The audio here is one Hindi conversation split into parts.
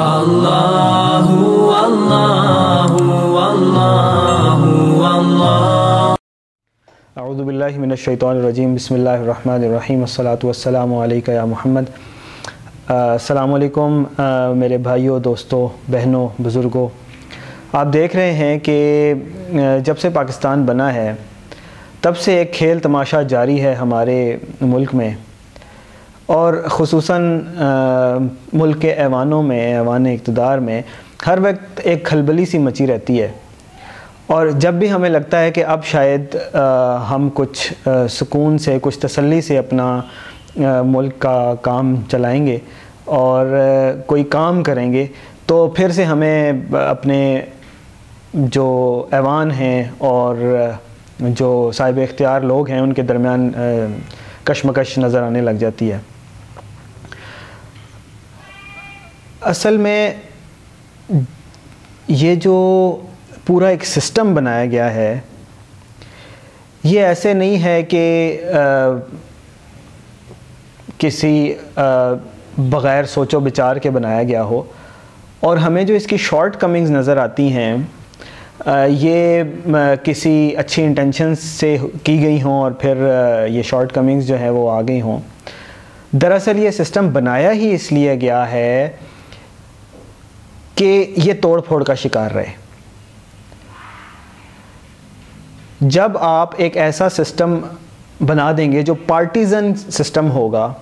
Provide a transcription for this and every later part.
Allahu Allahu Allahu Allah अऊज़ुबिल्लिमिनशैतरजीम बसमीम अस्सलातु या मोहम्मद असलकुम मेरे भाइयों दोस्तों बहनों बुज़ुर्गों आप देख रहे हैं कि जब से पाकिस्तान बना है, तब से एक खेल तमाशा जारी है हमारे मुल्क में। और ख़ुसूस मुल्क के ऐवानों में ऐवान इकतदार में हर वक्त एक खलबली सी मची रहती है। और जब भी हमें लगता है कि अब शायद आ, हम कुछ आ, सुकून से कुछ तसल्ली से अपना आ, मुल्क का काम चलाएँगे और आ, कोई काम करेंगे तो फिर से हमें अपने जो ऐवान हैं और जो साहिब इख्तियार लोग हैं उनके दरमियान कशमकश नज़र आने लग जाती है। असल में ये जो पूरा एक सिस्टम बनाया गया है, ये ऐसे नहीं है कि किसी बग़ैर सोचो विचार के बनाया गया हो। और हमें जो इसकी शॉर्ट कमिंग्स नज़र आती हैं ये किसी अच्छी इंटेंशन से की गई हों और फिर ये शॉर्ट कमिंग्स जो है वो आ गई हों। दरअसल ये सिस्टम बनाया ही इसलिए गया है कि ये तोड़ फोड़ का शिकार रहे। जब आप एक ऐसा सिस्टम बना देंगे जो पार्टीजन सिस्टम होगा,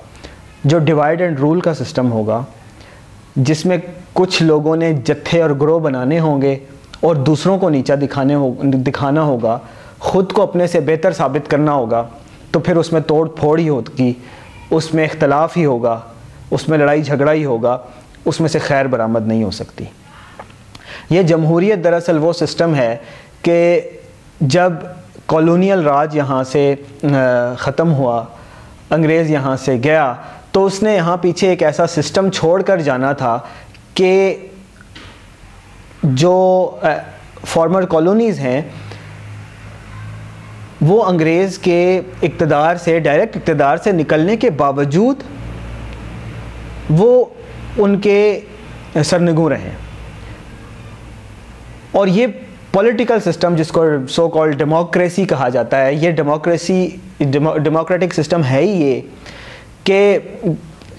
जो डिवाइड एंड रूल का सिस्टम होगा, जिसमें कुछ लोगों ने जत्थे और ग्रोह बनाने होंगे और दूसरों को नीचा दिखाने हो, दिखाना होगा, ख़ुद को अपने से बेहतर साबित करना होगा तो फिर उसमें तोड़ फोड़ ही होगी, उसमें इख्तलाफ ही होगा, उसमें लड़ाई झगड़ा ही होगा उसमें से खैर बरामद नहीं हो सकती। ये जमहूरीत दरअसल वो सिस्टम है कि जब कॉलोनियल राज यहाँ से ख़त्म हुआ, अंग्रेज़ यहाँ से गया तो उसने यहाँ पीछे एक ऐसा सिस्टम छोड़ कर जाना था कि जो फॉर्मर कॉलोनीज़ हैं, वो अंग्रेज़ के इकतदार से डायरेक्ट इकतदार से निकलने के बावजूद वो उनके सरनगू रहे और ये पॉलिटिकल सिस्टम जिसको सो कॉल्ड डेमोक्रेसी कहा जाता है, ये डेमोक्रेसी डेमोक्रेटिक सिस्टम है ही ये कि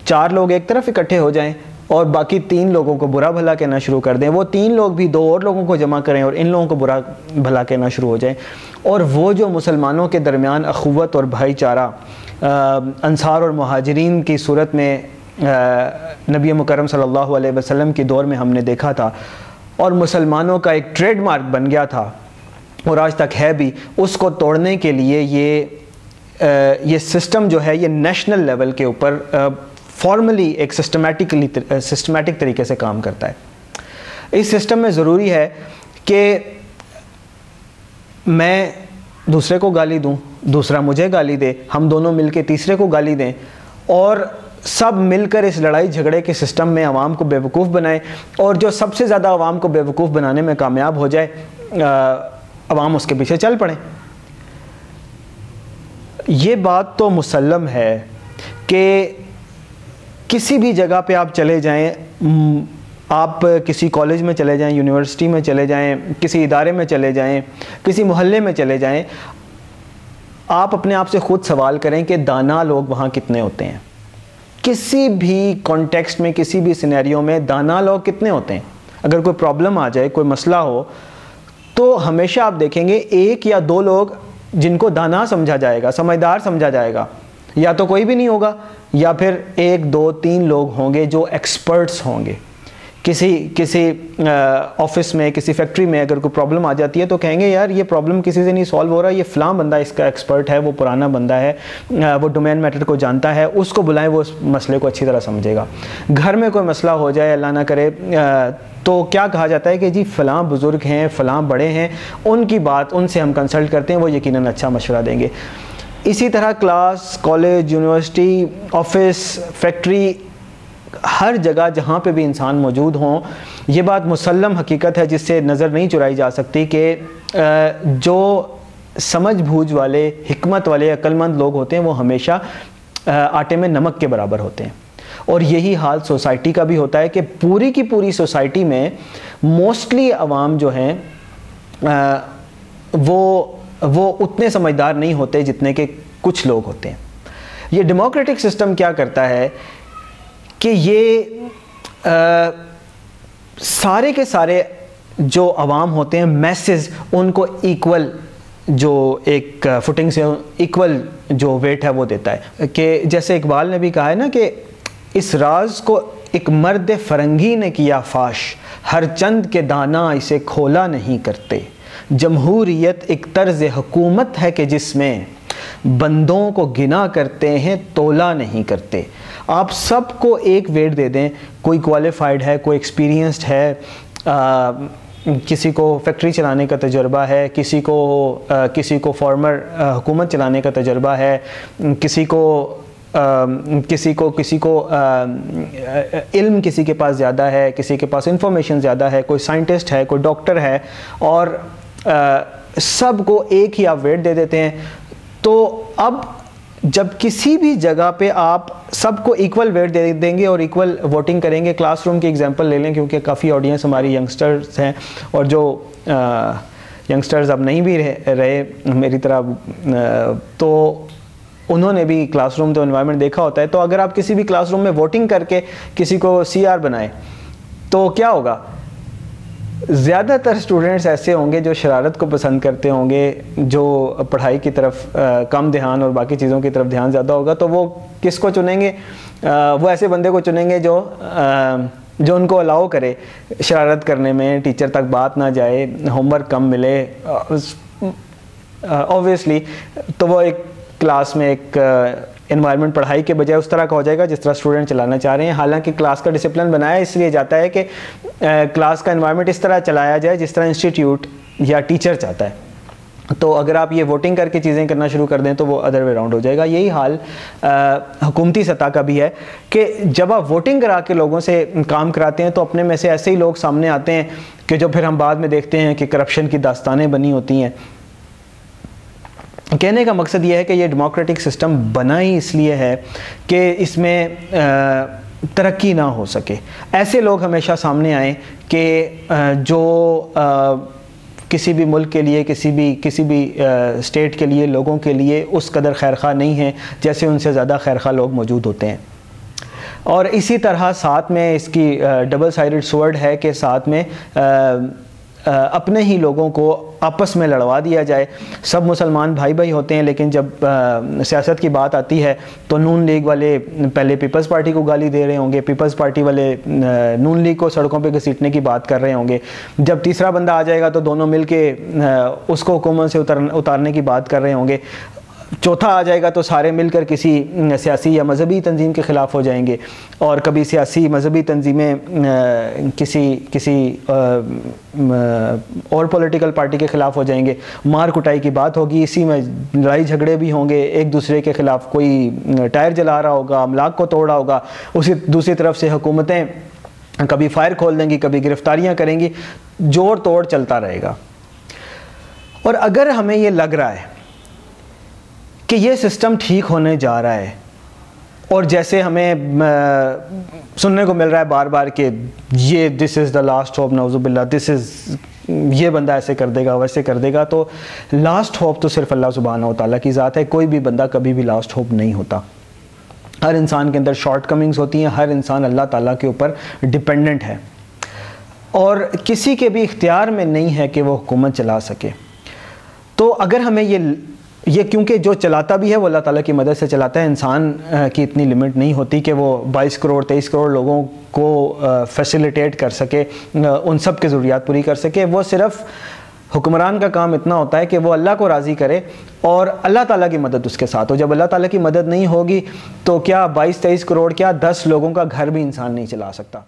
चार लोग एक तरफ़ इकट्ठे हो जाएँ और बाकी तीन लोगों को बुरा भला कहना शुरू कर दें। वो तीन लोग भी दो और लोगों को जमा करें और इन लोगों को बुरा भला कहना शुरू हो जाए। और वो जो मुसलमानों के दरमियान अखुवत और भाईचारा अंसार और महाजरीन की सूरत में नबी मुकरम सल्लल्लाहु अलैहि वसल्लम के दौर में हमने देखा था। और मुसलमानों का एक ट्रेडमार्क बन गया था। और आज तक है भी। उसको तोड़ने के लिए ये ये सिस्टम जो है, ये नेशनल लेवल के ऊपर फॉर्मली एक सिस्टमेटिकली सिस्टमेटिक तरीके से काम करता है। इस सिस्टम में ज़रूरी है कि मैं दूसरे को गाली दूँ, दूसरा मुझे गाली दे, हम दोनों मिलके तीसरे को गाली दें। और सब मिलकर इस लड़ाई झगड़े के सिस्टम में आवाम को बेवकूफ़ बनाए और जो सबसे ज़्यादा आवाम को बेवकूफ़ बनाने में कामयाब हो जाए आवाम उसके पीछे चल पड़े। ये बात तो मुसलम है कि किसी भी जगह पे आप चले जाएँ आप किसी कॉलेज में चले जाएँ, यूनिवर्सिटी में चले जाएँ, किसी इदारे में चले जाएँ, किसी मोहल्ले में चले जाएँ, आप अपने आप से ख़ुद सवाल करें कि दाना लोग वहाँ कितने होते हैं। किसी भी कॉन्टेक्स्ट में, किसी भी सिनेरियो में दाना लोग कितने होते हैं? अगर कोई प्रॉब्लम आ जाए, कोई मसला हो तो हमेशा आप देखेंगे एक या दो लोग जिनको दाना समझा जाएगा, समझदार समझा जाएगा। या तो कोई भी नहीं होगा, या फिर एक, दो, तीन लोग होंगे जो एक्सपर्ट्स होंगे। किसी किसी ऑफ़िस में, किसी फैक्ट्री में अगर कोई प्रॉब्लम आ जाती है तो कहेंगे, यार, ये प्रॉब्लम किसी से नहीं सॉल्व हो रहा, ये फ़लाँ बंदा इसका एक्सपर्ट है, वो पुराना बंदा है वो डोमेन मैटर को जानता है, उसको बुलाएँ, वो उस मसले को अच्छी तरह समझेगा। घर में कोई मसला हो जाए, अल्लाह ना करे तो क्या कहा जाता है कि, जी, फ़लाँ बुज़ुर्ग हैं, फ़लाँ बड़े हैं, उनकी बात, उनसे हम कंसल्ट करते हैं, वो यकीन अच्छा मशवरा देंगे। इसी तरह class college university office factory हर जगह जहाँ पे भी इंसान मौजूद हों, ये बात मुसलम हकीकत है जिससे नज़र नहीं चुराई जा सकती कि जो समझ बूझ वाले हमत वाले, अक्लमंद लोग होते हैं, वो हमेशा आटे में नमक के बराबर होते हैं। और यही हाल सोसाइटी का भी होता है कि पूरी की पूरी सोसाइटी में मोस्टली आवाम जो हैं वो वो उतने समझदार नहीं होते जितने के कुछ लोग होते हैं। ये डेमोक्रेटिक सिस्टम क्या करता है कि ये आ, सारे के सारे जो अवाम होते हैं मैसेज उनको इक्वल जो एक फुटिंग से इक्वल जो वेट है वो देता है। कि जैसे इकबाल ने भी कहा है ना कि इस राज को एक मर्द फरंगी ने किया फाश हर चंद के दाना इसे खोला नहीं करते। जमहूरियत एक तर्ज हुकूमत है कि जिसमें बंदों को गिना करते हैं तोला नहीं करते। आप सबको एक वेट दे दें। कोई क्वालिफाइड है कोई एक्सपीरियंस्ड है आ, किसी को फैक्ट्री चलाने का तजर्बा है किसी को आ, किसी को फॉर्मर हुकूमत चलाने का तजर्बा है किसी को आ, किसी को किसी को आ, इल्म किसी के पास ज़्यादा है किसी के पास इंफॉर्मेशन ज़्यादा है कोई साइंटिस्ट है कोई डॉक्टर है और सबको एक ही आप वेट दे देते हैं। तो अब जब किसी भी जगह पे आप सबको इक्वल वेट दे देंगे और इक्वल वोटिंग करेंगे क्लासरूम की एग्जांपल ले लें क्योंकि काफ़ी ऑडियंस हमारी यंगस्टर्स हैं और जो यंगस्टर्स अब नहीं भी रहे, मेरी तरह तो उन्होंने भी क्लासरूम तो इन्वायरमेंट देखा होता है। तो अगर आप किसी भी क्लासरूम में वोटिंग करके किसी को सी आर बनाए तो क्या होगा? ज़्यादातर स्टूडेंट्स ऐसे होंगे जो शरारत को पसंद करते होंगे जो पढ़ाई की तरफ़ आ, कम ध्यान और बाकी चीज़ों की तरफ़ ध्यान ज़्यादा होगा तो वो किसको चुनेंगे? आ, वो ऐसे बंदे को चुनेंगे जो आ, जो उनको अलाउ करे शरारत करने में टीचर तक बात ना जाए होमवर्क कम मिले ऑब्वियसली तो वो एक क्लास में एक इन्वायरमेंट पढ़ाई के बजाय उस तरह का हो जाएगा जिस तरह स्टूडेंट चलाना चाह रहे हैं। हालाँकि क्लास का डिसिप्लिन बनाया इसलिए जाता है कि क्लास का इन्वायरमेंट इस तरह चलाया जाए जिस तरह इंस्टीट्यूट या टीचर चाहता है। तो अगर आप ये वोटिंग करके चीज़ें करना शुरू कर दें तो वो अदर वे राउंड हो जाएगा। यही हाल हुकूमती सतह का भी है कि जब आप वोटिंग करा के लोगों से काम कराते हैं तो अपने में से ऐसे ही लोग सामने आते हैं कि जो फिर हम बाद में देखते हैं कि करप्शन की दास्तानें बनी होती हैं। कहने का मकसद ये है कि ये डेमोक्रेटिक सिस्टम बना ही इसलिए है कि इसमें तरक्की ना हो सके। ऐसे लोग हमेशा सामने आए कि जो किसी भी मुल्क के लिए किसी भी किसी भी आ, स्टेट के लिए लोगों के लिए उस कदर खैर खा नहीं है जैसे उनसे ज़्यादा खैर खा लोग मौजूद होते हैं। और इसी तरह साथ में इसकी डबल साइडेड स्वर्ड है कि साथ में अपने ही लोगों को आपस में लड़वा दिया जाए। सब मुसलमान भाई भाई होते हैं, लेकिन जब सियासत की बात आती है तो नून लीग वाले पहले पीपल्स पार्टी को गाली दे रहे होंगे, पीपल्स पार्टी वाले नून लीग को सड़कों पे घसीटने की बात कर रहे होंगे। जब तीसरा बंदा आ जाएगा तो दोनों मिल के उसको हुकूमत से उतर उतारने की बात कर रहे होंगे। चौथा आ जाएगा तो सारे मिलकर किसी सियासी या मज़हबी तंजीम के ख़िलाफ़ हो जाएँगे। और कभी सियासी मज़हबी तंजीमें किसी किसी और पॉलिटिकल पार्टी के ख़िलाफ़ हो जाएँगे। मार कुटाई की बात होगी, इसी में लड़ाई झगड़े भी होंगे। एक दूसरे के ख़िलाफ़ कोई टायर जला रहा होगा, अमलाक को तोड़ा होगा। उसी, दूसरी तरफ़ से हुकूमतें कभी फायर खोल देंगी, कभी गिरफ्तारियाँ करेंगी। ज़ोर तोड़ चलता रहेगा। और अगर हमें ये लग रहा है कि ये सिस्टम ठीक होने जा रहा है। और जैसे हमें सुनने को मिल रहा है बार बार कि ये this is the last hope नवजुबिल्ला this is ये बंदा ऐसे कर देगा, वैसे कर देगा। तो लास्ट होप तो सिर्फ़ अल्लाह सुबहाना ताला की ज़ात है। कोई भी बंदा कभी भी लास्ट होप नहीं होता। हर इंसान के अंदर शॉर्ट कमिंग्स होती हैं, हर इंसान अल्लाह ताला के ऊपर डिपेंडेंट है। और किसी के भी इख्तियार में नहीं है कि वो हुकूमत चला सके। तो अगर हमें ये ये क्योंकि जो चलाता भी है, वो अल्लाह ताला की मदद से चलाता है। इंसान की इतनी लिमिट नहीं होती कि वो 22 करोड़ 23 करोड़ लोगों को फैसिलिटेट कर सके उन सब की ज़रूरियात पूरी कर सके। वो सिर्फ़ हुक्मरान का काम इतना होता है कि वो अल्लाह को राज़ी करे और अल्लाह ताला की मदद उसके साथ हो। जब अल्लाह ताला की मदद नहीं होगी तो क्या बाईस, तेईस करोड़, क्या दस लोगों का घर भी इंसान नहीं चला सकता?